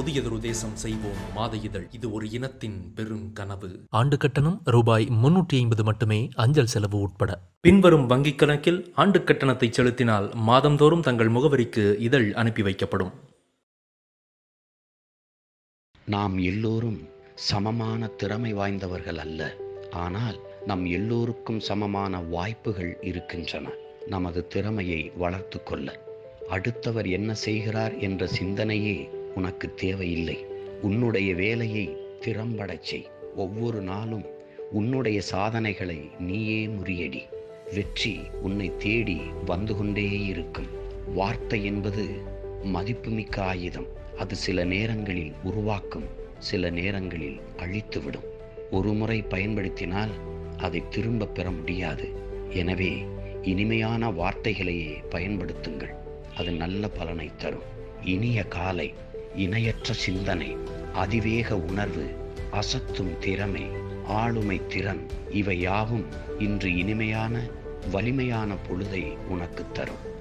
புதியதொரு தேசம் செய்வோம் மாத இதழ் இது ஒரு இனத்தின் பெருங்கனவு ஆண்டு கட்டணம் ரூபாய் முன்னூற்றி ஐம்பது மட்டுமே அஞ்சல் செலவு உட்பட. பின்வரும் வங்கிக் கணக்கில் ஆண்டு கட்டணத்தை செலுத்தினால் மாதந்தோறும் தங்கள் முகவரிக்கு இதழ் அனுப்பி வைக்கப்படும். நாம் எல்லோரும் சமமான திறமை வாய்ந்தவர்கள் அல்ல. ஆனால் நம் எல்லோருக்கும் சமமான வாய்ப்புகள் இருக்கின்றன. நமது திறமையை வளர்த்து கொள்ள. அடுத்தவர் என்ன செய்கிறார் என்ற சிந்தனையே உனக்கு தேவையில்லை. உன்னுடைய வேலையை திறம்படச் செய். ஒவ்வொரு நாளும் உன்னுடைய சாதனைகளை நீயே முறியடி. வெற்றி உன்னை தேடி வந்து கொண்டே இருக்கும். வார்த்தை என்பது மதிப்புமிக்க ஆயுதம். அது சில நேரங்களில் உருவாக்கும் சில நேரங்களில் அழித்துவிடும். ஒரு முறை பயன்படுத்தினால் அதை திரும்ப பெற முடியாது. எனவே இனிமையான வார்த்தைகளையே பயன்படுத்துங்கள். அது நல்ல பலனை தரும். இனிய காலை. இணையற்ற சிந்தனை அதிவேக உணர்வு அசத்தும் திறமை ஆளுமை திறன் இவை யாவும் இன்று இனிமையான வலிமையான பொழுதை உனக்கு தரும்.